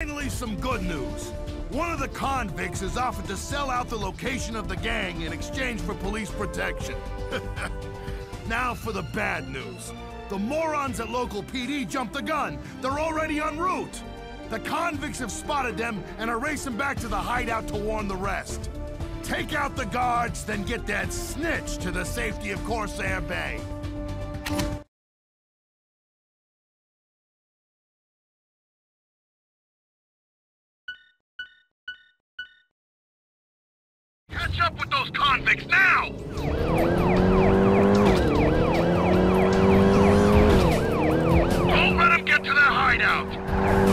Finally, some good news. One of the convicts has offered to sell out the location of the gang in exchange for police protection. now for the bad news. The morons at local PD jumped the gun. They're already en route. The convicts have spotted them and are racing back to the hideout to warn the rest. Take out the guards, then get that snitch to the safety of Corsair Bay. Up with those convicts now! Don't let them get to their hideout!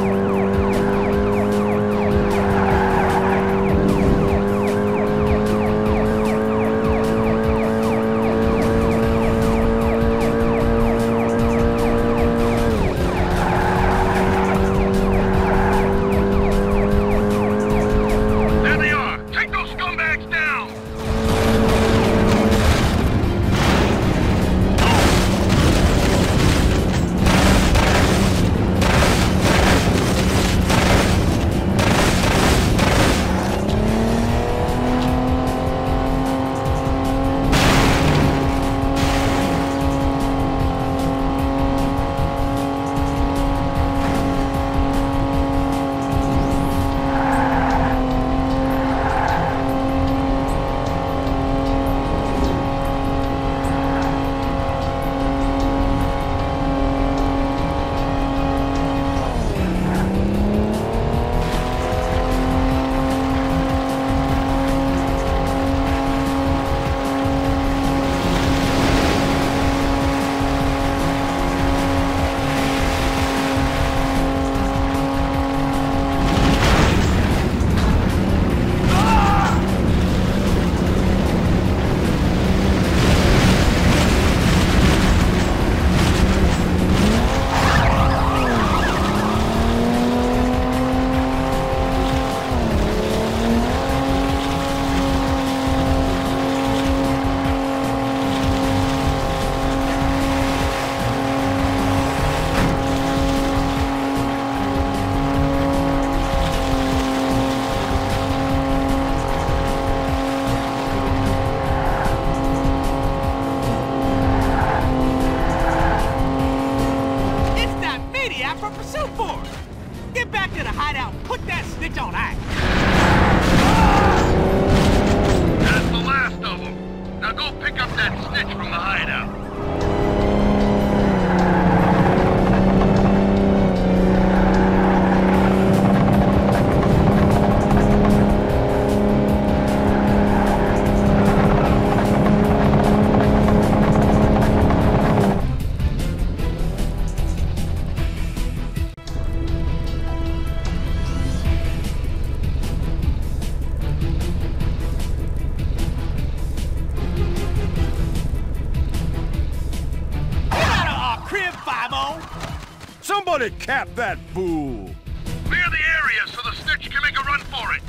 Somebody cap that fool! Clear the area so the snitch can make a run for it.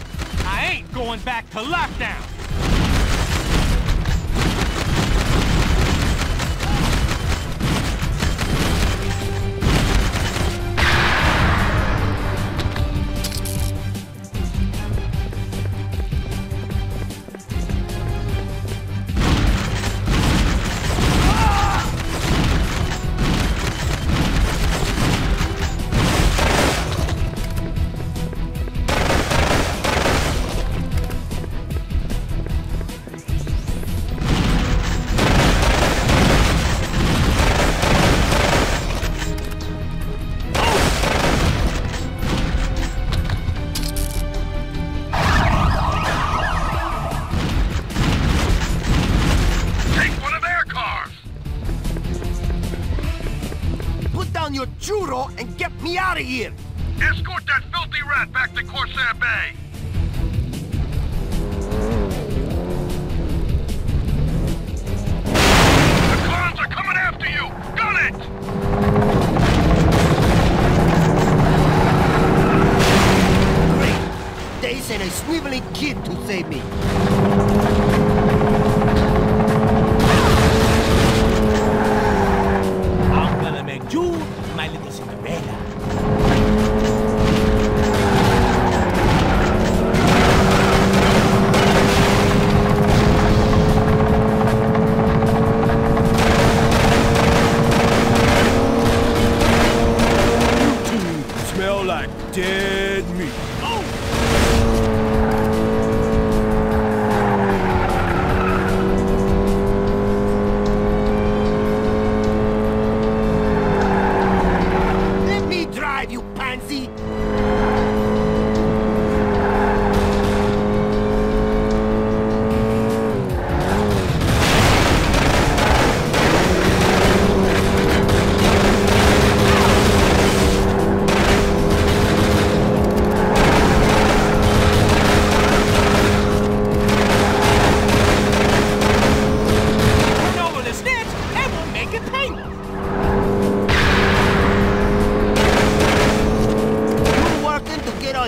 I ain't going back to lockdown! Down your churro and get me out of here! Escort that filthy rat back to Corsair Bay.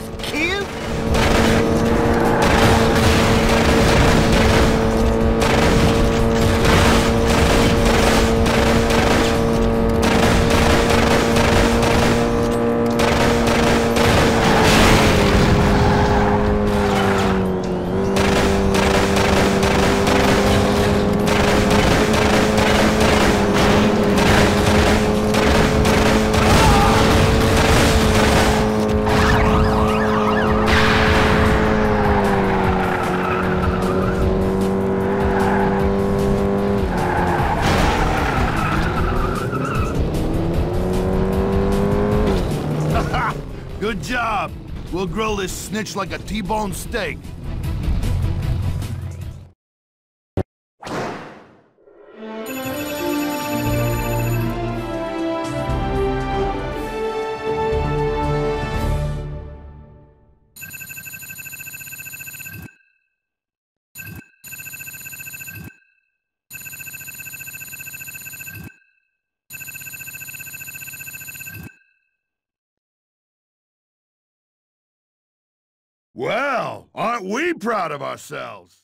Working to Good job. We'll grill this snitch like a T-bone steak. Well, aren't we proud of ourselves?